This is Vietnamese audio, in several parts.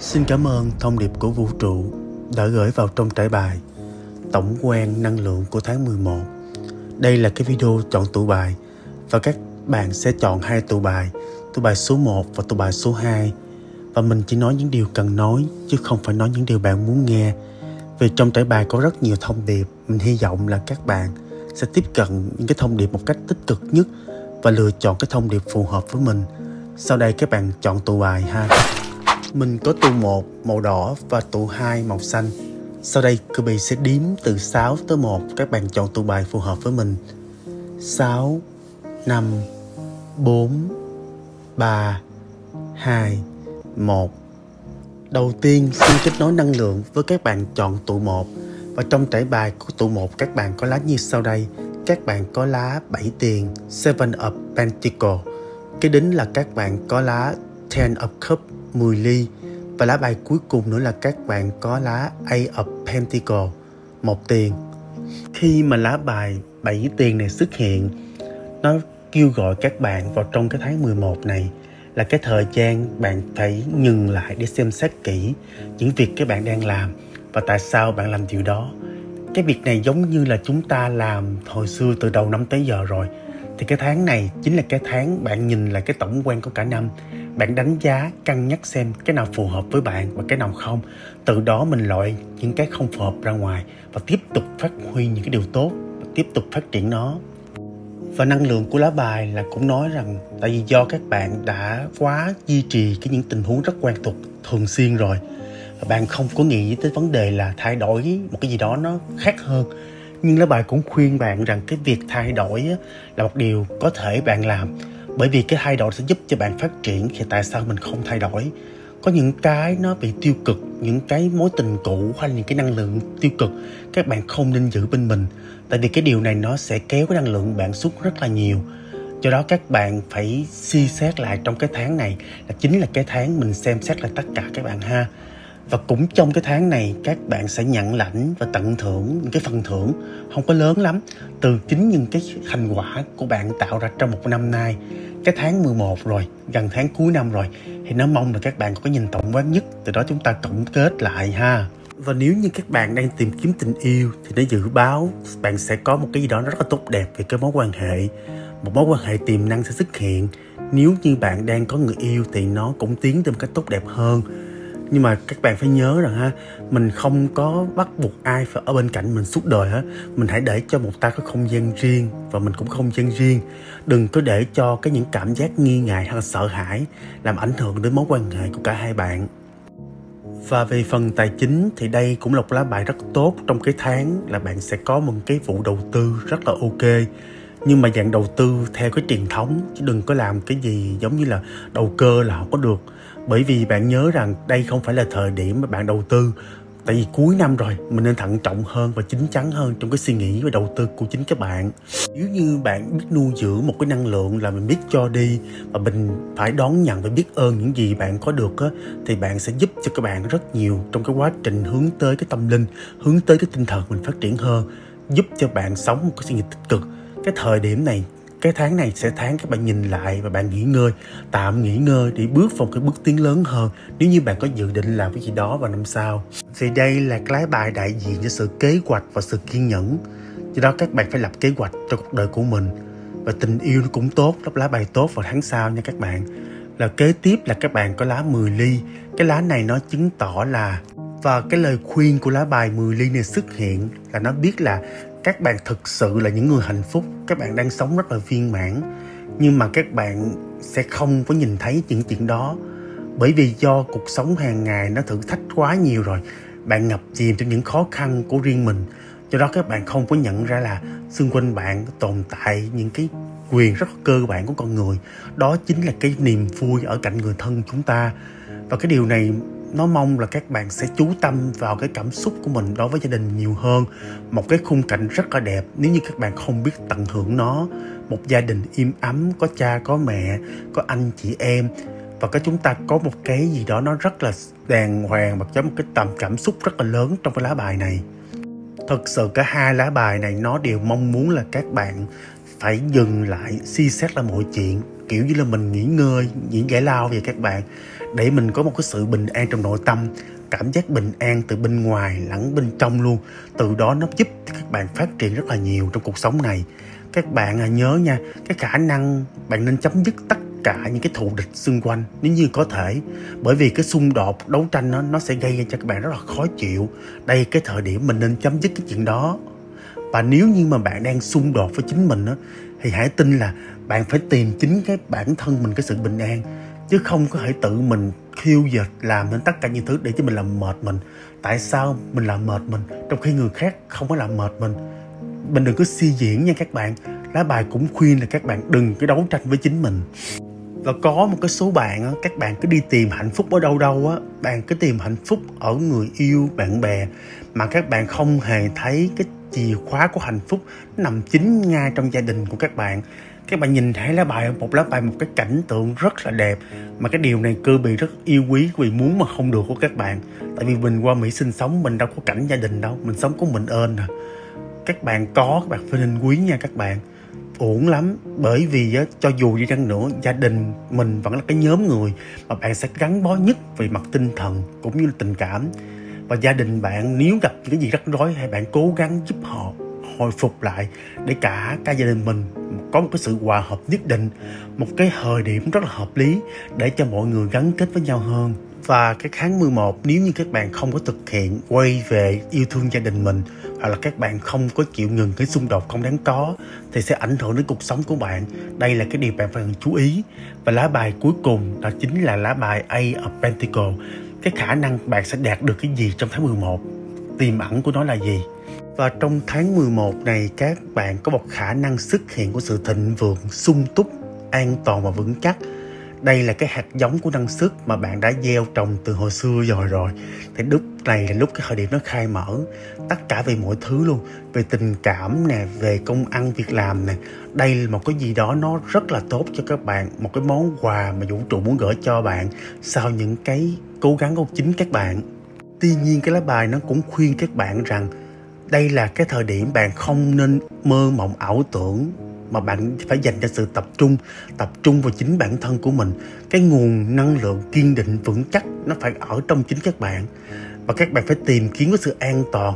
Xin cảm ơn thông điệp của vũ trụ đã gửi vào trong trải bài Tổng quan năng lượng của tháng 11. Đây là cái video chọn tụ bài và các bạn sẽ chọn hai tụ bài, tụ bài số 1 và tụ bài số 2. Và mình chỉ nói những điều cần nói chứ không phải nói những điều bạn muốn nghe. Vì trong trải bài có rất nhiều thông điệp, mình hy vọng là các bạn sẽ tiếp cận những cái thông điệp một cách tích cực nhất và lựa chọn cái thông điệp phù hợp với mình. Sau đây các bạn chọn tụ bài ha. Mình có tụ 1 màu đỏ và tụ 2 màu xanh. Sau đây Kirby sẽ đếm từ 6 tới 1 Các bạn chọn tụ bài phù hợp với mình. 6 5 4 3 2 1 Đầu tiên, xin kết nối năng lượng với các bạn chọn tụ 1 Và trong trải bài của tụ 1 các bạn có lá như sau đây. Các bạn có lá 7 tiền, Seven of Pentacles. Kế đến là các bạn có lá Ten of Cups 10 ly và lá bài cuối cùng nữa là các bạn có lá A of Pentacle, một tiền. Khi mà lá bài bảy tiền này xuất hiện, nó kêu gọi các bạn vào trong cái tháng 11 này là cái thời gian bạn phải ngừng lại để xem xét kỹ những việc các bạn đang làm và tại sao bạn làm điều đó. Cái việc này giống như là chúng ta làm hồi xưa từ đầu năm tới giờ rồi. Thì cái tháng này chính là cái tháng bạn nhìn lại cái tổng quan của cả năm bạn đánh giá cân nhắc xem cái nào phù hợp với bạn và cái nào không. Từ đó mình loại những cái không phù hợp ra ngoài và tiếp tục phát huy những cái điều tốt và tiếp tục phát triển nó. Và năng lượng của lá bài là cũng nói rằng tại vì do các bạn đã quá duy trì cái những tình huống rất quen thuộc thường xuyên rồi, và bạn không có nghĩ tới vấn đề là thay đổi một cái gì đó nó khác hơn. Nhưng lá bài cũng khuyên bạn rằng cái việc thay đổi là một điều có thể bạn làm bởi vì cái thay đổi sẽ giúp cho bạn phát triển thì tại sao mình không thay đổi. Có những cái nó bị tiêu cực, những cái mối tình cũ hay là những cái năng lượng tiêu cực, các bạn không nên giữ bên mình. Tại vì cái điều này nó sẽ kéo cái năng lượng bạn xuống rất là nhiều. Do đó các bạn phải suy xét lại trong cái tháng này là chính là cái tháng mình xem xét lại tất cả các bạn ha. Và cũng trong cái tháng này, các bạn sẽ nhận lãnh và tận thưởng những cái phần thưởng, không có lớn lắm, từ chính những cái thành quả của bạn tạo ra trong một năm nay cái tháng 11 rồi, gần tháng cuối năm rồi, thì nó mong là các bạn có cái nhìn tổng quát nhất, từ đó chúng ta tổng kết lại ha. Và nếu như các bạn đang tìm kiếm tình yêu thì nó dự báo, bạn sẽ có một cái gì đó rất là tốt đẹp về cái mối quan hệ. Một mối quan hệ tiềm năng sẽ xuất hiện. Nếu như bạn đang có người yêu thì nó cũng tiến tới một cách tốt đẹp hơn nhưng mà các bạn phải nhớ rằng ha, mình không có bắt buộc ai phải ở bên cạnh mình suốt đời hết. Mình hãy để cho một ta có không gian riêng và mình cũng không gian riêng. Đừng có để cho cái những cảm giác nghi ngại hay sợ hãi làm ảnh hưởng đến mối quan hệ của cả hai bạn. Và về phần tài chính thì đây cũng là một lá bài rất tốt. Trong cái tháng là bạn sẽ có một cái vụ đầu tư rất là ok. Nhưng mà dạng đầu tư theo cái truyền thống, chứ đừng có làm cái gì giống như là đầu cơ là không có được bởi vì bạn nhớ rằng đây không phải là thời điểm mà bạn đầu tư. Tại vì cuối năm rồi, mình nên thận trọng hơn và chín chắn hơn trong cái suy nghĩ và đầu tư của chính các bạn. Nếu như bạn biết nuôi dưỡng một cái năng lượng là mình biết cho đi và mình phải đón nhận và biết ơn những gì bạn có được á, thì bạn sẽ giúp cho các bạn rất nhiều trong cái quá trình hướng tới cái tâm linh, hướng tới cái tinh thần mình phát triển hơn, giúp cho bạn sống một cái suy nghĩ tích cực. Cái thời điểm này cái tháng này sẽ tháng các bạn nhìn lại và bạn nghỉ ngơi, tạm nghỉ ngơi để bước vào cái bước tiến lớn hơn. Nếu như bạn có dự định làm cái gì đó vào năm sau. Thì đây là cái lá bài đại diện cho sự kế hoạch và sự kiên nhẫn. Do đó các bạn phải lập kế hoạch cho cuộc đời của mình. Và tình yêu nó cũng tốt, lắp lá bài tốt vào tháng sau nha các bạn. Là kế tiếp là các bạn có lá 10 ly. Cái lá này nó chứng tỏ là, và cái lời khuyên của lá bài 10 ly này xuất hiện là nó biết là các bạn thực sự là những người hạnh phúc, các bạn đang sống rất là viên mãn, nhưng mà các bạn sẽ không có nhìn thấy những chuyện đó. Bởi vì do cuộc sống hàng ngày nó thử thách quá nhiều rồi, bạn ngập chìm trong những khó khăn của riêng mình. Do đó các bạn không có nhận ra là xung quanh bạn tồn tại những cái quyền rất cơ bản của con người. Đó chính là cái niềm vui ở cạnh người thân chúng ta. Và cái điều này nó mong là các bạn sẽ chú tâm vào cái cảm xúc của mình đối với gia đình nhiều hơn. Một cái khung cảnh rất là đẹp, nếu như các bạn không biết tận hưởng nó. Một gia đình im ấm, có cha, có mẹ, có anh chị em. Và cái chúng ta có một cái gì đó nó rất là đàng hoàng và có một cái tầm cảm xúc rất là lớn trong cái lá bài này. Thật sự cả hai lá bài này nó đều mong muốn là các bạn phải dừng lại, suy xét là mọi chuyện. Kiểu như là mình nghỉ ngơi, nghỉ giải lao vậy các bạn để mình có một cái sự bình an trong nội tâm cảm giác bình an từ bên ngoài lẫn bên trong luôn. Từ đó nó giúp các bạn phát triển rất là nhiều trong cuộc sống này. Các bạn à, nhớ nha cái khả năng bạn nên chấm dứt tất cả những cái thù địch xung quanh nếu như có thể. Bởi vì cái xung đột đấu tranh nó nó sẽ gây ra cho các bạn rất là khó chịu. Đây cái thời điểm mình nên chấm dứt cái chuyện đó. Và nếu như mà bạn đang xung đột với chính mình đó, thì hãy tin là bạn phải tìm chính cái bản thân mình cái sự bình an chứ không có thể tự mình khiêu dệt làm nên tất cả những thứ để cho mình làm mệt mình. Tại sao mình làm mệt mình? Trong khi người khác không có làm mệt mình. Mình đừng có suy diễn nha các bạn. Lá bài cũng khuyên là các bạn đừng cái đấu tranh với chính mình. Và có một cái số bạn á, các bạn cứ đi tìm hạnh phúc ở đâu đâu á. Bạn cứ tìm hạnh phúc ở người yêu bạn bè. Mà các bạn không hề thấy cái chìa khóa của hạnh phúc nằm chính ngay trong gia đình của các bạn các bạn nhìn thấy lá bài một lá bài một cái cảnh tượng rất là đẹp. Mà cái điều này cơ bị rất yêu quý vì muốn mà không được của các bạn. Tại vì mình qua mỹ sinh sống mình đâu có cảnh gia đình đâu. Mình sống có mình ơn à. Các bạn có các bạn phải nên quý nha các bạn. Ổn lắm bởi vì á, cho dù đi chăng nữa gia đình mình vẫn là cái nhóm người mà bạn sẽ gắn bó nhất về mặt tinh thần cũng như là tình cảm. Và gia đình bạn nếu gặp những cái gì rắc rối hay bạn cố gắng giúp họ hồi phục lại để cả cả gia đình mình có một cái sự hòa hợp nhất định, một cái thời điểm rất là hợp lý để cho mọi người gắn kết với nhau hơn. Và cái tháng 11 nếu như các bạn không có thực hiện quay về yêu thương gia đình mình, hoặc là các bạn không có chịu ngừng cái xung đột không đáng có, thì sẽ ảnh hưởng đến cuộc sống của bạn. Đây là cái điều bạn phải cần chú ý. Và lá bài cuối cùng, đó chính là lá bài A of Pentacle cái khả năng bạn sẽ đạt được cái gì trong tháng 11 tiềm ẩn của nó là gì? Và trong tháng 11 này, các bạn có một khả năng xuất hiện của sự thịnh vượng, sung túc, an toàn và vững chắc. Đây là cái hạt giống của năng suất mà bạn đã gieo trồng từ hồi xưa rồi rồi. Thì lúc này là lúc cái thời điểm nó khai mở. Tất cả về mọi thứ luôn, về tình cảm nè, về công ăn, việc làm nè. Đây là một cái gì đó nó rất là tốt cho các bạn, một cái món quà mà vũ trụ muốn gửi cho bạn sau những cái cố gắng của chính các bạn. Tuy nhiên, cái lá bài nó cũng khuyên các bạn rằng đây là cái thời điểm bạn không nên mơ mộng ảo tưởng, mà bạn phải dành cho sự tập trung tập trung vào chính bản thân của mình. Cái nguồn năng lượng kiên định vững chắc nó phải ở trong chính các bạn, và các bạn phải tìm kiếm cái sự an toàn.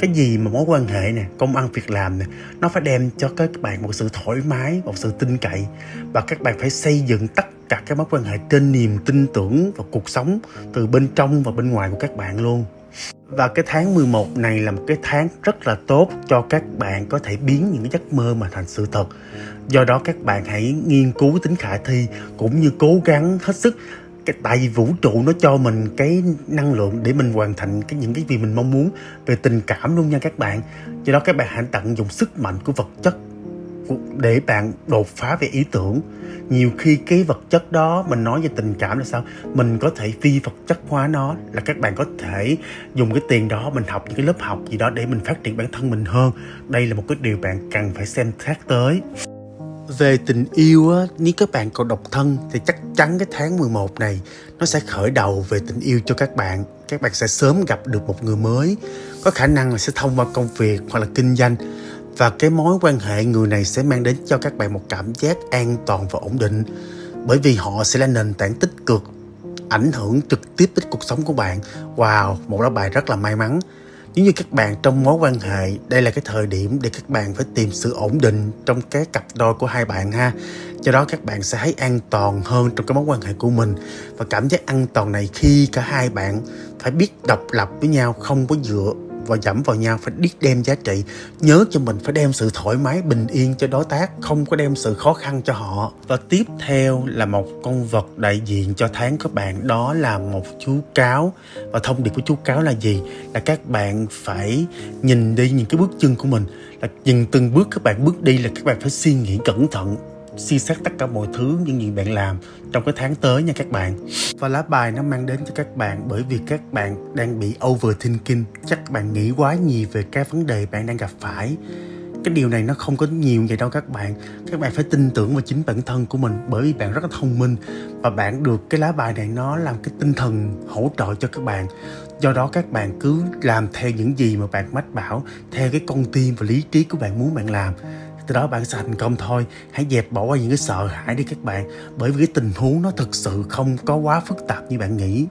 Cái gì mà mối quan hệ nè, công ăn việc làm nè, nó phải đem cho các bạn một sự thoải mái, một sự tin cậy. Và các bạn phải xây dựng tất cả các mối quan hệ trên niềm tin tưởng vào cuộc sống từ bên trong và bên ngoài của các bạn luôn và cái tháng 11 này là một cái tháng rất là tốt cho các bạn có thể biến những cái giấc mơ mà thành sự thật. Do đó các bạn hãy nghiên cứu tính khả thi cũng như cố gắng hết sức cái, tại vì vũ trụ nó cho mình cái năng lượng để mình hoàn thành cái những cái gì mình mong muốn về tình cảm luôn nha các bạn do đó các bạn hãy tận dụng sức mạnh của vật chất để bạn đột phá về ý tưởng. Nhiều khi cái vật chất đó mình nói về tình cảm là sao? Mình có thể phi vật chất hóa nó là các bạn có thể dùng cái tiền đó mình học những cái lớp học gì đó để mình phát triển bản thân mình hơn. Đây là một cái điều bạn cần phải xem xét tới. Về tình yêu á, nếu các bạn còn độc thân thì chắc chắn cái tháng 11 này nó sẽ khởi đầu về tình yêu cho các bạn. Các bạn sẽ sớm gặp được một người mới, có khả năng là sẽ thông qua công việc hoặc là kinh doanh và cái mối quan hệ người này sẽ mang đến cho các bạn một cảm giác an toàn và ổn định. Bởi vì họ sẽ là nền tảng tích cực, ảnh hưởng trực tiếp đến cuộc sống của bạn. Wow, một lá bài rất là may mắn. Nếu như các bạn trong mối quan hệ, đây là cái thời điểm để các bạn phải tìm sự ổn định trong cái cặp đôi của hai bạn ha. Do đó các bạn sẽ thấy an toàn hơn trong cái mối quan hệ của mình. Và cảm giác an toàn này khi cả hai bạn phải biết độc lập với nhau, không có dựa và dẫm vào nhau, phải biết đem giá trị. Nhớ cho mình phải đem sự thoải mái, bình yên cho đối tác, không có đem sự khó khăn cho họ. Và tiếp theo là một con vật đại diện cho tháng các bạn, đó là một chú cáo. Và thông điệp của chú cáo là gì? Là các bạn phải nhìn đi những cái bước chân của mình, là nhìn từng bước các bạn bước đi, là các bạn phải suy nghĩ cẩn thận suy xét tất cả mọi thứ những gì bạn làm trong cái tháng tới nha các bạn. Và lá bài nó mang đến cho các bạn bởi vì các bạn đang bị overthinking, chắc bạn nghĩ quá nhiều về cái vấn đề bạn đang gặp phải. Cái điều này nó không có nhiều vậy đâu các bạn. Các bạn phải tin tưởng vào chính bản thân của mình bởi vì bạn rất là thông minh và bạn được cái lá bài này nó làm cái tinh thần hỗ trợ cho các bạn. Do đó các bạn cứ làm theo những gì mà bạn mách bảo, theo cái con tim và lý trí của bạn muốn bạn làm từ đó bạn sẽ thành công thôi. Hãy dẹp bỏ qua những cái sợ hãi đi các bạn. Bởi vì cái tình huống nó thực sự không có quá phức tạp như bạn nghĩ.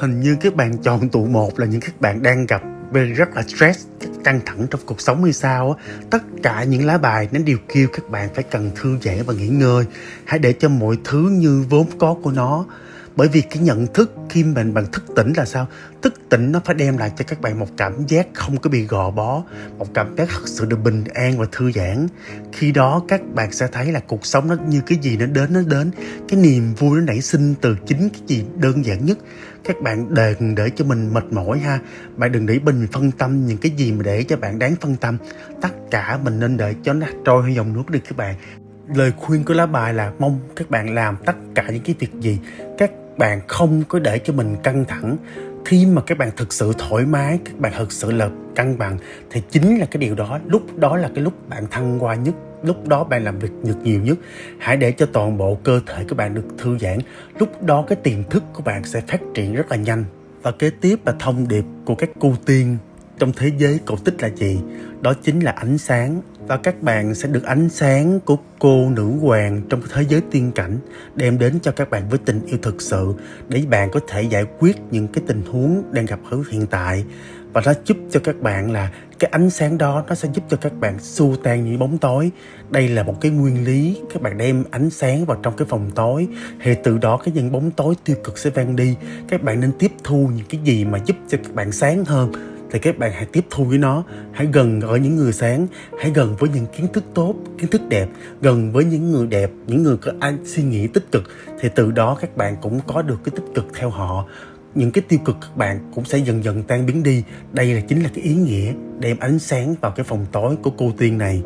Hình như các bạn chọn tụ một là những các bạn đang gặp về rất là stress căng thẳng trong cuộc sống hay sao á. Tất cả những lá bài nó đều kêu các bạn phải cần thư giãn và nghỉ ngơi. Hãy để cho mọi thứ như vốn có của nó bởi vì cái nhận thức khi mình bằng thức tỉnh là sao? Thức tỉnh nó phải đem lại cho các bạn một cảm giác không có bị gò bó, một cảm giác thật sự được bình an và thư giãn. Khi đó các bạn sẽ thấy là cuộc sống nó như cái gì nó đến nó đến. Cái niềm vui nó nảy sinh từ chính cái gì đơn giản nhất. Các bạn đừng để cho mình mệt mỏi ha. Bạn đừng để mình phân tâm những cái gì mà để cho bạn đáng phân tâm. Tất cả mình nên để cho nó trôi theo dòng nước đi các bạn lời khuyên của lá bài là mong các bạn làm tất cả những cái việc gì các bạn không có để cho mình căng thẳng. Khi mà các bạn thực sự thoải mái, các bạn thực sự là cân bằng thì chính là cái điều đó. Lúc đó là cái lúc bạn thăng hoa nhất, lúc đó bạn làm việc được nhiều nhất. Hãy để cho toàn bộ cơ thể của bạn được thư giãn. Lúc đó cái tiềm thức của bạn sẽ phát triển rất là nhanh. Và kế tiếp là thông điệp của các cô tiên trong thế giới cổ tích là gì? Đó chính là ánh sáng. Và các bạn sẽ được ánh sáng của cô nữ hoàng trong thế giới tiên cảnh, đem đến cho các bạn với tình yêu thực sự, để bạn có thể giải quyết những cái tình huống đang gặp ở hiện tại. Và nó giúp cho các bạn là cái ánh sáng đó, nó sẽ giúp cho các bạn xua tan những bóng tối. Đây là một cái nguyên lý, các bạn đem ánh sáng vào trong cái phòng tối thì từ đó cái những bóng tối tiêu cực sẽ vang đi. Các bạn nên tiếp thu những cái gì mà giúp cho các bạn sáng hơn thì các bạn hãy tiếp thu với nó. Hãy gần ở những người sáng, hãy gần với những kiến thức tốt, kiến thức đẹp, gần với những người đẹp, những người có anh suy nghĩ tích cực, thì từ đó các bạn cũng có được cái tích cực theo họ. Những cái tiêu cực các bạn cũng sẽ dần dần tan biến đi. Đây là chính là cái ý nghĩa đem ánh sáng vào cái phòng tối của cô tiên này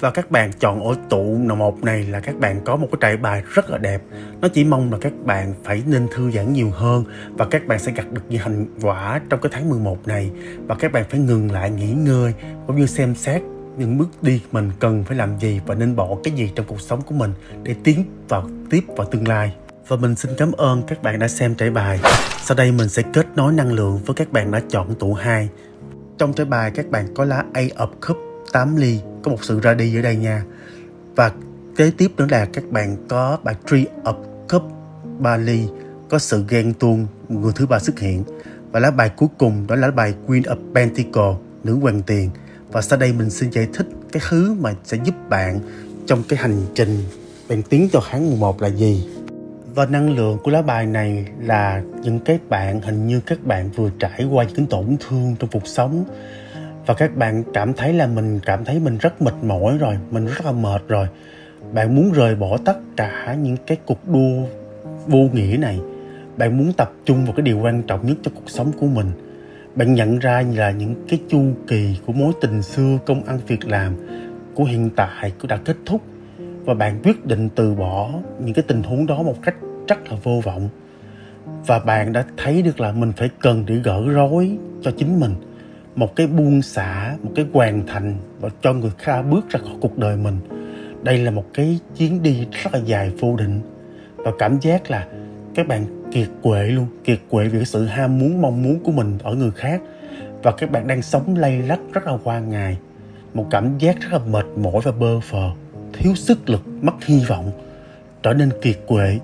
và các bạn chọn ở tụ nào một này là các bạn có một cái trải bài rất là đẹp. Nó chỉ mong là các bạn phải nên thư giãn nhiều hơn và các bạn sẽ gặt được những thành quả trong cái tháng 11 này. Và các bạn phải ngừng lại nghỉ ngơi cũng như xem xét những bước đi mình cần phải làm gì và nên bỏ cái gì trong cuộc sống của mình để tiến vào tiếp vào tương lai. Và mình xin cảm ơn các bạn đã xem trải bài. Sau đây mình sẽ kết nối năng lượng với các bạn đã chọn tụ 2 trong trải bài, các bạn có lá A of Cup. 8 ly, có một sự ra đi ở đây nha. Và kế tiếp nữa là các bạn có bài Tree of Cup 3 ly, có sự ghen tuông người thứ ba xuất hiện. Và lá bài cuối cùng đó là bài Queen of Pentacle nữ hoàng tiền. Và sau đây mình xin giải thích cái thứ mà sẽ giúp bạn trong cái hành trình bạn tiến cho tháng 11 là gì. Và năng lượng của lá bài này là những cái bạn hình như các bạn vừa trải qua những tổn thương trong cuộc sống và các bạn cảm thấy là mình cảm thấy mình rất mệt mỏi rồi, mình rất là mệt rồi. Bạn muốn rời bỏ tất cả những cái cuộc đua, vô nghĩa này. Bạn muốn tập trung vào cái điều quan trọng nhất cho cuộc sống của mình. Bạn nhận ra là những cái chu kỳ của mối tình xưa, công ăn việc làm của hiện tại cũng đã kết thúc. Và bạn quyết định từ bỏ những cái tình huống đó một cách rất là vô vọng. Và bạn đã thấy được là mình phải cần để gỡ rối cho chính mình một cái buông xả, một cái hoàn thành và cho người khác bước ra khỏi cuộc đời mình. Đây là một cái chuyến đi rất là dài vô định. Và cảm giác là các bạn kiệt quệ luôn, kiệt quệ vì cái sự ham muốn, mong muốn của mình ở người khác. Và các bạn đang sống lay lắc rất là qua ngày một cảm giác rất là mệt mỏi và bơ phờ, thiếu sức lực, mất hy vọng, trở nên kiệt quệ.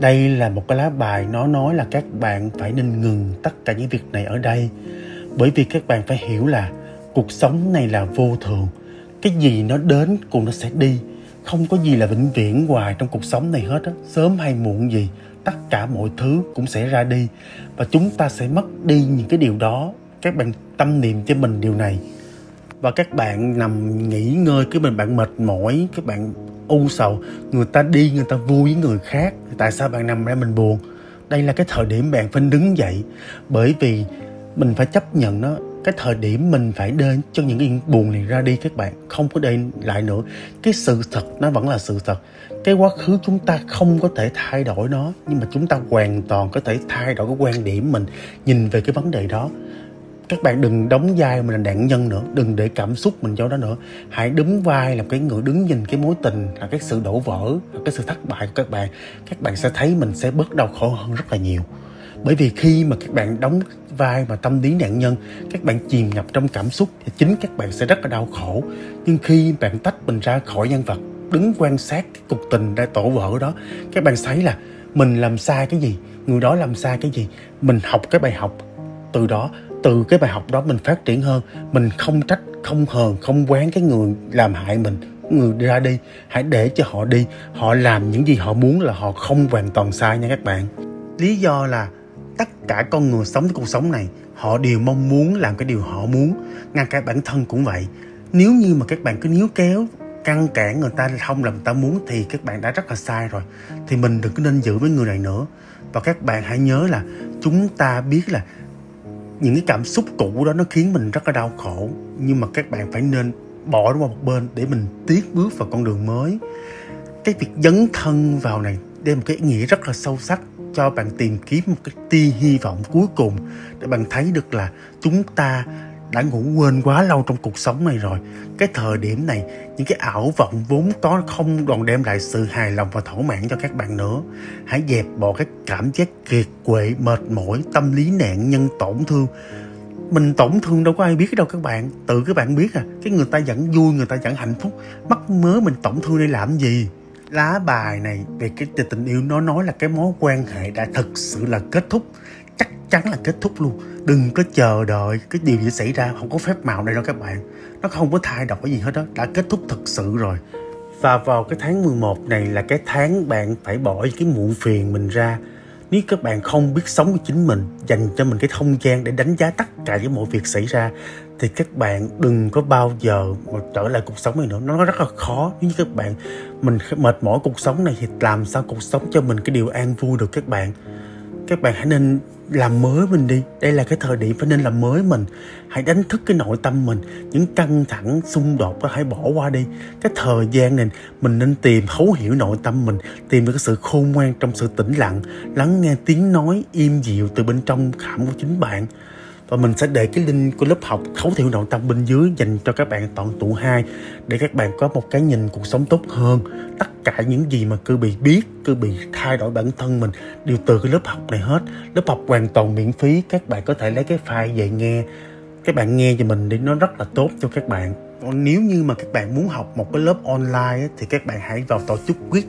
Đây là một cái lá bài nó nói là các bạn phải nên ngừng tất cả những việc này ở đây bởi vì các bạn phải hiểu là cuộc sống này là vô thường. Cái gì nó đến cũng nó sẽ đi. Không có gì là vĩnh viễn hoài trong cuộc sống này hết á. Sớm hay muộn gì, tất cả mọi thứ cũng sẽ ra đi. Và chúng ta sẽ mất đi những cái điều đó. Các bạn tâm niệm cho mình điều này. Và các bạn nằm nghỉ ngơi, cái mình bạn mệt mỏi, các bạn u sầu. Người ta đi, người ta vui với người khác. Tại sao bạn nằm ra mình buồn? Đây là cái thời điểm bạn phải đứng dậy. Bởi vì mình phải chấp nhận nó. Cái thời điểm mình phải đến cho những cái buồn này ra đi các bạn, không có để lại nữa. Cái sự thật nó vẫn là sự thật. Cái quá khứ chúng ta không có thể thay đổi nó, nhưng mà chúng ta hoàn toàn có thể thay đổi cái quan điểm mình, nhìn về cái vấn đề đó. Các bạn đừng đóng vai mình là nạn nhân nữa, đừng để cảm xúc mình cho đó nữa. Hãy đứng vai làm cái người đứng nhìn cái mối tình là cái sự đổ vỡ, là cái sự thất bại của các bạn. Các bạn sẽ thấy mình sẽ bớt đau khổ hơn rất là nhiều bởi vì khi mà các bạn đóng vai mà tâm lý nạn nhân, các bạn chìm ngập trong cảm xúc thì chính các bạn sẽ rất là đau khổ. Nhưng khi bạn tách mình ra khỏi nhân vật, đứng quan sát cái cục tình đã tổ vỡ đó, các bạn thấy là mình làm sai cái gì, người đó làm sai cái gì, mình học cái bài học từ đó, từ cái bài học đó mình phát triển hơn. Mình không trách, không hờn, không quán cái người làm hại mình, người ra đi, hãy để cho họ đi. Họ làm những gì họ muốn là họ không hoàn toàn sai nha các bạn. Lý do là tất cả con người sống cái cuộc sống này, họ đều mong muốn làm cái điều họ muốn. Ngay cả bản thân cũng vậy. Nếu như mà các bạn cứ níu kéo căng cản người ta không làm người ta muốn thì các bạn đã rất là sai rồi. Thì mình đừng có nên giữ với người này nữa. Và các bạn hãy nhớ là chúng ta biết là những cái cảm xúc cũ đó nó khiến mình rất là đau khổ. Nhưng mà các bạn phải nên bỏ nó qua một bên để mình tiến bước vào con đường mới. Cái việc dấn thân vào này đem một cái ý nghĩa rất là sâu sắc cho bạn tìm kiếm một cái tia hy vọng cuối cùng để bạn thấy được là chúng ta đã ngủ quên quá lâu trong cuộc sống này rồi. Cái thời điểm này, những cái ảo vọng vốn có không còn đem lại sự hài lòng và thỏa mãn cho các bạn nữa. Hãy dẹp bỏ cái cảm giác kiệt quệ, mệt mỏi, tâm lý nạn nhân tổn thương. Mình tổn thương đâu có ai biết đâu các bạn. Tự các bạn biết à cái người ta vẫn vui, người ta vẫn hạnh phúc. Mắc mớ mình tổn thương để làm gì? Lá bài này về cái tình yêu, nó nói là cái mối quan hệ đã thực sự là kết thúc. Chắc chắn là kết thúc luôn. Đừng có chờ đợi cái điều gì xảy ra. Không có phép màu đây đâu các bạn. Nó không có thay đổi gì hết đó đã kết thúc thực sự rồi. Và vào cái tháng 11 này là cái tháng bạn phải bỏ cái muộn phiền mình ra. Nếu các bạn không biết sống với chính mình, dành cho mình cái không gian để đánh giá tất cả những mọi việc xảy ra thì các bạn đừng có bao giờ mà trở lại cuộc sống này nữa. Nó rất là khó. Nếu như các bạn, mình mệt mỏi cuộc sống này thì làm sao cuộc sống cho mình cái điều an vui được các bạn? Các bạn hãy nên làm mới mình đi. Đây là cái thời điểm phải nên làm mới mình. Hãy đánh thức cái nội tâm mình. Những căng thẳng, xung đột đó hãy bỏ qua đi. Cái thời gian này, mình nên tìm, thấu hiểu nội tâm mình. Tìm được cái sự khôn ngoan trong sự tĩnh lặng. Lắng nghe tiếng nói im dịu từ bên trong khảm của chính bạn và mình sẽ để cái link của lớp học thấu hiểu nội tâm bên dưới dành cho các bạn toàn tụ hai, để các bạn có một cái nhìn cuộc sống tốt hơn. Tất cả những gì mà cứ bị biết, cứ bị thay đổi bản thân mình đều từ cái lớp học này hết. Lớp học hoàn toàn miễn phí, các bạn có thể lấy cái file về nghe. Các bạn nghe cho mình đi, nó rất là tốt cho các bạn. Còn nếu như mà các bạn muốn học một cái lớp online thì các bạn hãy vào tổ chức quyết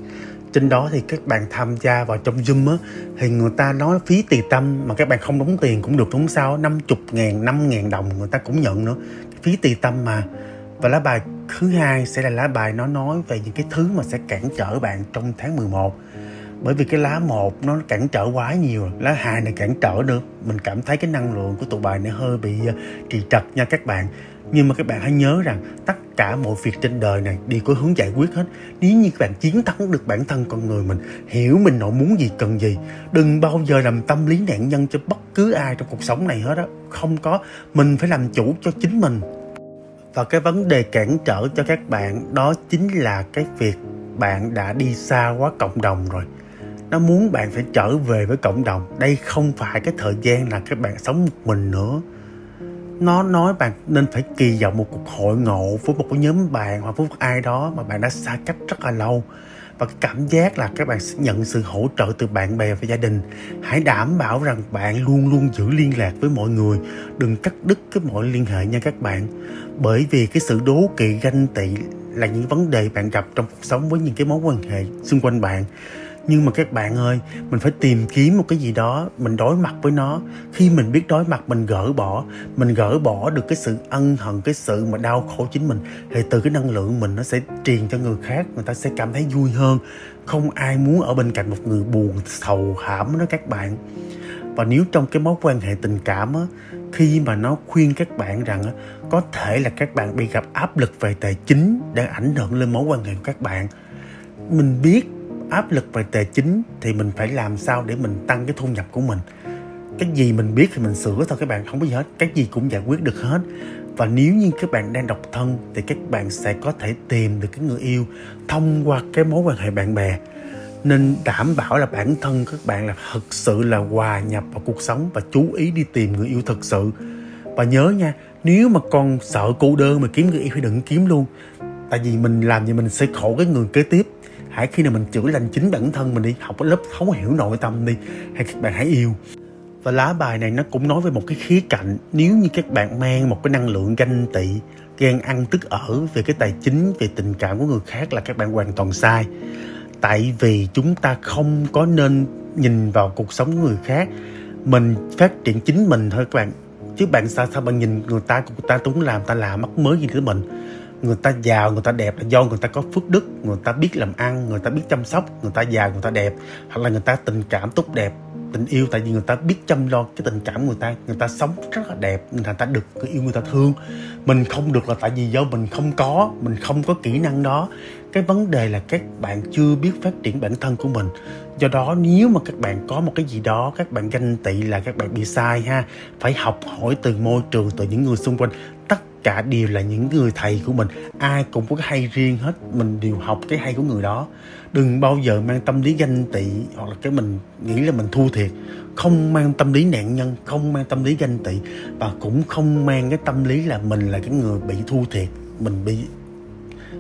trên đó thì các bạn tham gia vào trong Zoom á, thì người ta nói phí tùy tâm mà các bạn không đóng tiền cũng được, đúng sao? 50 ngàn 5 ngàn đồng người ta cũng nhận nữa. Phí tùy tâm mà. Và lá bài thứ hai sẽ là lá bài nó nói về những cái thứ mà sẽ cản trở bạn trong tháng 11 bởi vì cái lá một nó cản trở quá nhiều, lá hai này cản trở được. Mình cảm thấy cái năng lượng của tụ bài này hơi bị ờ, trì trật nha các bạn nhưng mà các bạn hãy nhớ rằng tất cả mọi việc trên đời này đều có hướng giải quyết hết. Nếu như các bạn chiến thắng được bản thân con người mình, hiểu mình nội muốn gì cần gì, đừng bao giờ làm tâm lý nạn nhân cho bất cứ ai trong cuộc sống này hết á. Không có, mình phải làm chủ cho chính mình. Và cái vấn đề cản trở cho các bạn đó chính là cái việc bạn đã đi xa quá cộng đồng rồi. Nó muốn bạn phải trở về với cộng đồng. Đây không phải cái thời gian là các bạn sống một mình nữa nó nói bạn nên phải kỳ vọng một cuộc hội ngộ với một cái nhóm bạn hoặc với một ai đó mà bạn đã xa cách rất là lâu. Và cái cảm giác là các bạn sẽ nhận sự hỗ trợ từ bạn bè và gia đình. Hãy đảm bảo rằng bạn luôn luôn giữ liên lạc với mọi người. Đừng cắt đứt cái mọi liên hệ nha các bạn. Bởi vì cái sự đố kỵ ganh tị là những vấn đề bạn gặp trong cuộc sống với những cái mối quan hệ xung quanh bạn nhưng mà các bạn ơi, mình phải tìm kiếm một cái gì đó, mình đối mặt với nó. Khi mình biết đối mặt, mình gỡ bỏ, mình gỡ bỏ được cái sự ân hận, cái sự mà đau khổ chính mình, thì từ cái năng lượng mình nó sẽ truyền cho người khác, người ta sẽ cảm thấy vui hơn. Không ai muốn ở bên cạnh một người buồn, sầu hãm đó các bạn. Và nếu trong cái mối quan hệ tình cảm á, khi mà nó khuyên các bạn rằng á, có thể là các bạn bị gặp áp lực về tài chính đang ảnh hưởng lên mối quan hệ của các bạn, mình biết áp lực về tài chính thì mình phải làm sao để mình tăng cái thu nhập của mình. Cái gì mình biết thì mình sửa thôi, các bạn không có gì hết. Cái gì cũng giải quyết được hết. Và nếu như các bạn đang độc thân thì các bạn sẽ có thể tìm được cái người yêu thông qua cái mối quan hệ bạn bè. Nên đảm bảo là bản thân các bạn là thực sự là hòa nhập vào cuộc sống và chú ý đi tìm người yêu thực sự. Và nhớ nha, nếu mà còn sợ cô đơn mà kiếm người yêu thì đừng kiếm luôn. Tại vì mình làm gì mình sẽ khổ cái người kế tiếp hãy khi nào mình chữa lành chính bản thân mình đi, học lớp thấu hiểu nội tâm đi hay các bạn hãy yêu. Và lá bài này nó cũng nói về một cái khía cạnh, nếu như các bạn mang một cái năng lượng ganh tị, ghen ăn tức ở về cái tài chính, về tình cảm của người khác là các bạn hoàn toàn sai. Tại vì chúng ta không có nên nhìn vào cuộc sống của người khác, mình phát triển chính mình thôi các bạn. Chứ bạn sao sao bạn nhìn người ta người ta cũng làm ta làm mắc mới gì tới mình người ta giàu, người ta đẹp là do người ta có phước đức. Người ta biết làm ăn, người ta biết chăm sóc, người ta giàu, người ta đẹp. Hoặc là người ta tình cảm tốt đẹp, tình yêu. Tại vì người ta biết chăm lo cái tình cảm người ta. Người ta sống rất là đẹp người ta được người yêu người ta thương. Mình không được là tại vì do mình không có, mình không có kỹ năng đó. Cái vấn đề là các bạn chưa biết phát triển bản thân của mình. Do đó, nếu mà các bạn có một cái gì đó, các bạn ganh tị là các bạn bị sai ha. Phải học hỏi từ môi trường, từ những người xung quanh. Tất cả đều là những người thầy của mình. Ai cũng có cái hay riêng hết, mình đều học cái hay của người đó. Đừng bao giờ mang tâm lý ganh tị hoặc là cái mình nghĩ là mình thua thiệt. Không mang tâm lý nạn nhân, không mang tâm lý ganh tị và cũng không mang cái tâm lý là mình là cái người bị thua thiệt, mình bị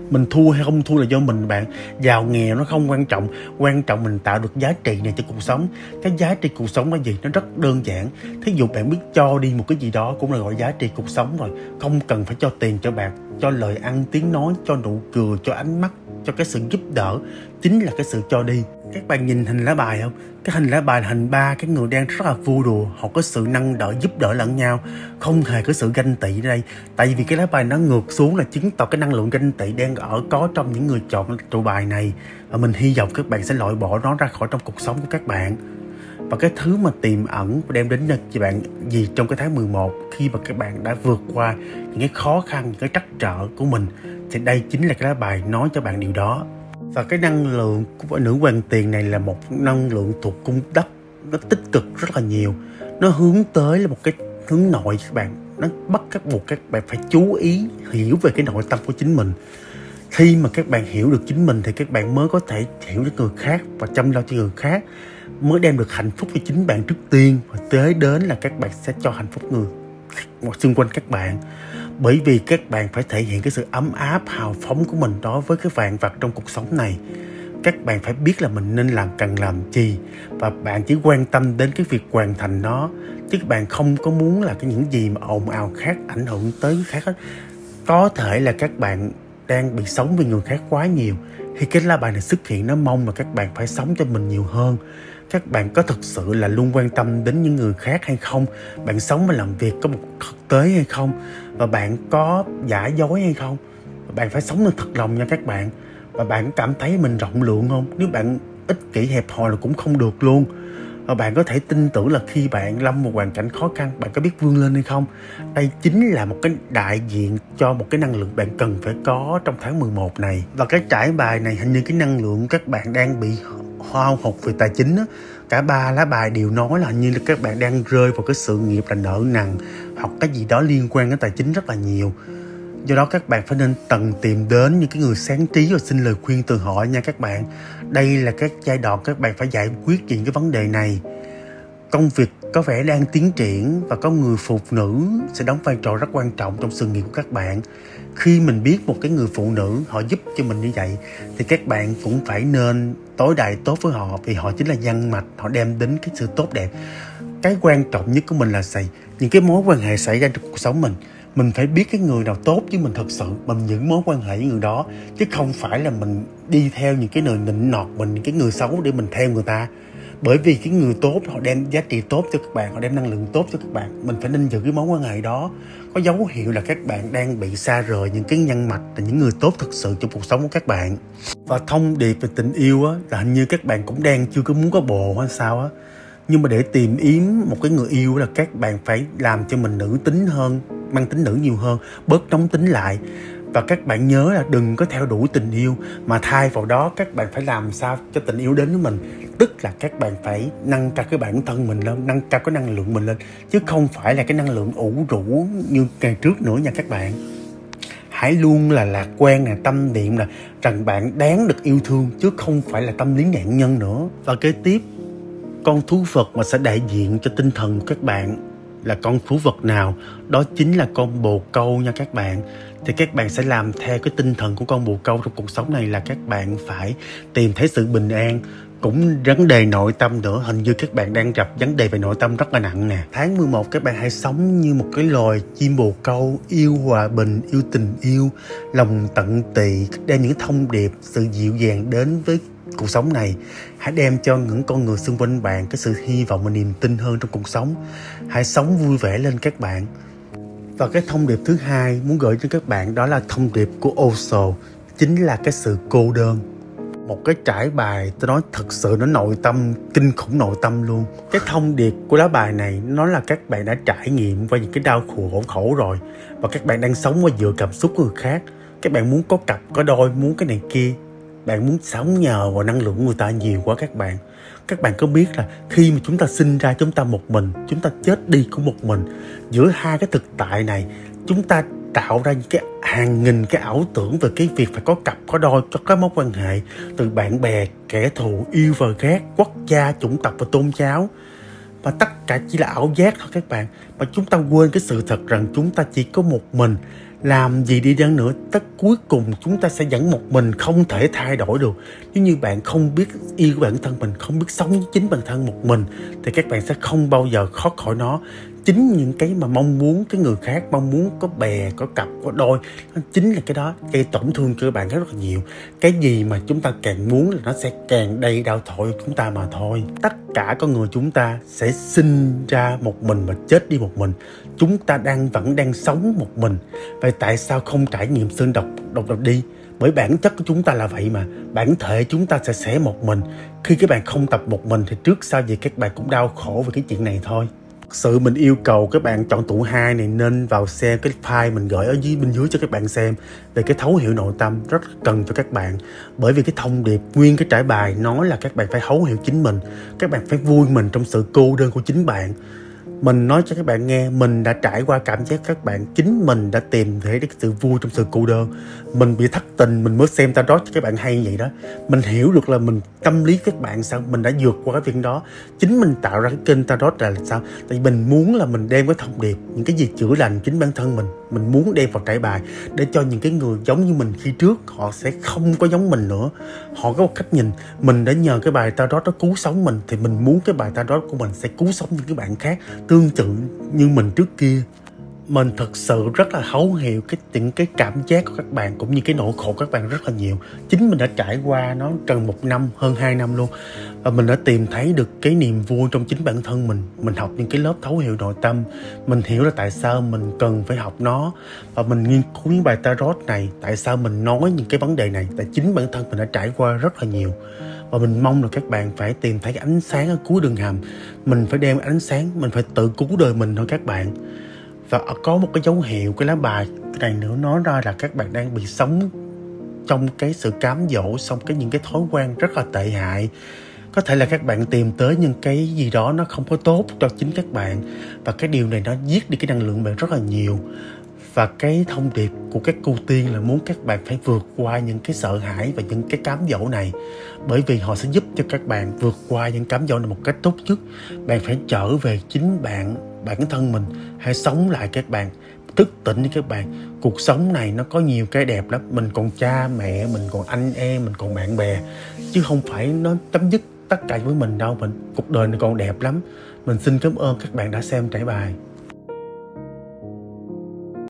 mình thua hay không thua là do mình bạn. Giàu nghèo nó không quan trọng quan trọng mình tạo được giá trị này cho cuộc sống. Cái giá trị cuộc sống là gì? Nó rất đơn giản. Thí dụ bạn biết cho đi một cái gì đó cũng là gọi giá trị cuộc sống rồi. Không cần phải cho tiền cho bạn cho lời ăn, tiếng nói, cho nụ cười, cho ánh mắt, cho cái sự giúp đỡ. Chính là cái sự cho đi các bạn nhìn hình lá bài không? Cái hình lá bài là hình ba cái người đang rất là vui đùa. Họ có sự nâng đỡ giúp đỡ lẫn nhau. Không hề có sự ganh tị ở đây. Tại vì cái lá bài nó ngược xuống là chứng tỏ cái năng lượng ganh tị đang ở có trong những người chọn trụ bài này. Và mình hy vọng các bạn sẽ loại bỏ nó ra khỏi trong cuộc sống của các bạn. Và cái thứ mà tiềm ẩn và đem đến cho bạn gì trong cái tháng 11 khi mà các bạn đã vượt qua những cái khó khăn, những cái trắc trở của mình thì đây chính là cái lá bài nói cho bạn điều đó và cái năng lượng của nữ hoàng tiền này là một năng lượng thuộc cung đất nó tích cực rất là nhiều. Nó hướng tới là một cái hướng nội các bạn. Nó bắt các buộc các bạn phải chú ý, hiểu về cái nội tâm của chính mình. Khi mà các bạn hiểu được chính mình thì các bạn mới có thể hiểu được người khác và chăm lo cho người khác, mới đem được hạnh phúc cho chính bạn trước tiên. Và tới đến là các bạn sẽ cho hạnh phúc người xung quanh các bạn bởi vì các bạn phải thể hiện cái sự ấm áp, hào phóng của mình đối với cái vạn vật trong cuộc sống này. Các bạn phải biết là mình nên làm cần làm gì và bạn chỉ quan tâm đến cái việc hoàn thành nó, chứ các bạn không có muốn là cái những gì mà ồn ào khác ảnh hưởng tới người khác hết. Có thể là các bạn đang bị sống vì người khác quá nhiều khi cái lá bài này xuất hiện, nó mong là các bạn phải sống cho mình nhiều hơn các bạn có thực sự là luôn quan tâm đến những người khác hay không? Bạn sống và làm việc có một thực tế hay không? Và bạn có giả dối hay không? Bạn phải sống được thật lòng nha các bạn. Và bạn cảm thấy mình rộng lượng không? Nếu bạn ích kỷ hẹp hòi là cũng không được luôn. Ờ, bạn có thể tin tưởng là khi bạn lâm một hoàn cảnh khó khăn, bạn có biết vươn lên hay không đây chính là một cái đại diện cho một cái năng lượng bạn cần phải có trong tháng 11 này và cái trải bài này, hình như cái năng lượng các bạn đang bị hao hụt về tài chính đó. cả ba lá bài đều nói là như là các bạn đang rơi vào cái sự nghiệp là nợ nần hoặc cái gì đó liên quan đến tài chính rất là nhiều do đó các bạn phải nên tận tìm đến những cái người sáng trí và xin lời khuyên từ họ nha các bạn. Đây là các giai đoạn các bạn phải giải quyết những cái vấn đề này. Công việc có vẻ đang tiến triển và có người phụ nữ sẽ đóng vai trò rất quan trọng trong sự nghiệp của các bạn. Khi mình biết một cái người phụ nữ, họ giúp cho mình như vậy, thì các bạn cũng phải nên tối đại tốt với họ, vì họ chính là dân mạch, họ đem đến cái sự tốt đẹp. Cái quan trọng nhất của mình là gì? Những cái mối quan hệ xảy ra trong cuộc sống mình mình phải biết cái người nào tốt với mình thật sự bằng những mối quan hệ với người đó, chứ không phải là mình đi theo những cái lời nịnh nọt mình, những cái người xấu để mình theo người ta. Bởi vì cái người tốt họ đem giá trị tốt cho các bạn, họ đem năng lượng tốt cho các bạn. Mình phải nên giữ cái mối quan hệ đó. Có dấu hiệu là các bạn đang bị xa rời những cái nhân mạch là những người tốt thực sự trong cuộc sống của các bạn. Và thông điệp về tình yêu á, là hình như các bạn cũng đang chưa có muốn có bồ hay sao á nhưng mà để tìm yếm một cái người yêu là các bạn phải làm cho mình nữ tính hơn, mang tính nữ nhiều hơn, bớt nóng tính lại. Và các bạn nhớ là đừng có theo đuổi tình yêu mà thay vào đó các bạn phải làm sao cho tình yêu đến với mình. Tức là các bạn phải nâng cao cái bản thân mình lên, nâng cao cái năng lượng mình lên, chứ không phải là cái năng lượng ủ rũ như ngày trước nữa nha các bạn. Hãy luôn là lạc quan nè, tâm niệm là rằng bạn đáng được yêu thương chứ không phải là tâm lý nạn nhân nữa. Và kế tiếp con thú vật mà sẽ đại diện cho tinh thần của các bạn. Là con thú vật nào? Đó chính là con bồ câu nha các bạn. Thì các bạn sẽ làm theo cái tinh thần của con bồ câu trong cuộc sống này là các bạn phải tìm thấy sự bình an, cũng vấn đề nội tâm nữa. Hình như các bạn đang gặp vấn đề về nội tâm rất là nặng nè. Tháng 11 các bạn hãy sống như một cái loài chim bồ câu, yêu hòa bình, yêu tình yêu, lòng tận tị đem những thông điệp sự dịu dàng đến với cuộc sống này hãy đem cho những con người xung quanh bạn cái sự hy vọng và niềm tin hơn trong cuộc sống. Hãy sống vui vẻ lên các bạn. Và cái thông điệp thứ hai muốn gửi cho các bạn đó là thông điệp của Osho chính là cái sự cô đơn. Một cái trải bài, tôi nói thật sự, nó nội tâm, kinh khủng nội tâm luôn. Cái thông điệp của lá bài này, nó là các bạn đã trải nghiệm qua những cái đau khổ khổ rồi. Và các bạn đang sống qua dựa cảm xúc của người khác. Các bạn muốn có cặp, có đôi, muốn cái này kia bạn muốn sống nhờ vào năng lượng của người ta nhiều quá các bạn. Các bạn có biết là khi mà chúng ta sinh ra, chúng ta một mình, chúng ta chết đi cũng một mình. Giữa hai cái thực tại này, chúng ta tạo ra những cái hàng nghìn cái ảo tưởng về cái việc phải có cặp, có đôi, có cái mối quan hệ từ bạn bè, kẻ thù, yêu và ghét quốc gia, chủng tộc và tôn giáo. Và tất cả chỉ là ảo giác thôi các bạn. Mà chúng ta quên cái sự thật rằng chúng ta chỉ có một mình làm gì đi chăng nữa, tất cuối cùng chúng ta sẽ vẫn một mình, không thể thay đổi được. Nếu như bạn không biết yêu bản thân mình, không biết sống chính bản thân một mình, thì các bạn sẽ không bao giờ thoát khỏi nó. Chính những cái mà mong muốn, cái người khác mong muốn, có bè, có cặp, có đôi chính là cái đó, gây tổn thương cho bạn rất là nhiều. Cái gì mà chúng ta càng muốn là nó sẽ càng đầy đau thổi chúng ta mà thôi. Tất cả con người chúng ta sẽ sinh ra một mình và chết đi một mình chúng ta đang vẫn đang sống một mình. Vậy tại sao không trải nghiệm sơn độc độc độc đi? Bởi bản chất của chúng ta là vậy mà. Bản thể chúng ta sẽ sẽ một mình. Khi các bạn không tập một mình thì trước sau gì các bạn cũng đau khổ về cái chuyện này thôi. Sự mình yêu cầu các bạn chọn tụ hai này nên vào xem cái file mình gửi ở dưới bên dưới cho các bạn xem về cái thấu hiểu nội tâm rất cần cho các bạn. Bởi vì cái thông điệp, nguyên cái trải bài nói là các bạn phải thấu hiểu chính mình. Các bạn phải vui mình trong sự cô đơn của chính bạn mình nói cho các bạn nghe, mình đã trải qua cảm giác các bạn chính mình đã tìm thấy được sự vui trong sự cô đơn. Mình bị thất tình, mình mới xem ta đó cho các bạn hay vậy đó. Mình hiểu được là mình tâm lý các bạn sao, mình đã vượt qua cái việc đó. Chính mình tạo ra cái kênh tarot là sao? Tại vì mình muốn là mình đem cái thông điệp, những cái gì chữa lành chính bản thân mình mình muốn đem vào trải bài để cho những cái người giống như mình khi trước, họ sẽ không có giống mình nữa. Họ có một cách nhìn, mình đã nhờ cái bài tarot đó cứu sống mình, thì mình muốn cái bài tarot của mình sẽ cứu sống những cái bạn khác tương tự như mình trước kia mình thực sự rất là thấu hiểu cái những cái cảm giác của các bạn cũng như cái nỗi khổ của các bạn rất là nhiều. Chính mình đã trải qua nó gần một năm, hơn hai năm luôn. Và mình đã tìm thấy được cái niềm vui trong chính bản thân mình. Mình học những cái lớp thấu hiểu nội tâm. Mình hiểu là tại sao mình cần phải học nó. Và mình nghiên cứu những bài tarot này. Tại sao mình nói những cái vấn đề này. Tại chính bản thân mình đã trải qua rất là nhiều. Và mình mong là các bạn phải tìm thấy cái ánh sáng ở cuối đường hầm. Mình phải đem ánh sáng, mình phải tự cứu đời mình thôi các bạn và có một cái dấu hiệu, cái lá bài này nữa nói ra là các bạn đang bị sống trong cái sự cám dỗ, xong cái những cái thói quen rất là tệ hại. Có thể là các bạn tìm tới những cái gì đó nó không có tốt cho chính các bạn, và cái điều này nó giết đi cái năng lượng bạn rất là nhiều. Và cái thông điệp của các cô tiên là muốn các bạn phải vượt qua những cái sợ hãi và những cái cám dỗ này. Bởi vì họ sẽ giúp cho các bạn vượt qua những cám dỗ này một cách tốt nhất. Bạn phải trở về chính bạn bản thân mình, hãy sống lại các bạn, thức tỉnh đi các bạn. Cuộc sống này nó có nhiều cái đẹp lắm. Mình còn cha, mẹ, mình còn anh em, mình còn bạn bè. Chứ không phải nó chấm dứt tất cả với mình đâu. Mình, cuộc đời này còn đẹp lắm. Mình xin cảm ơn các bạn đã xem trải bài.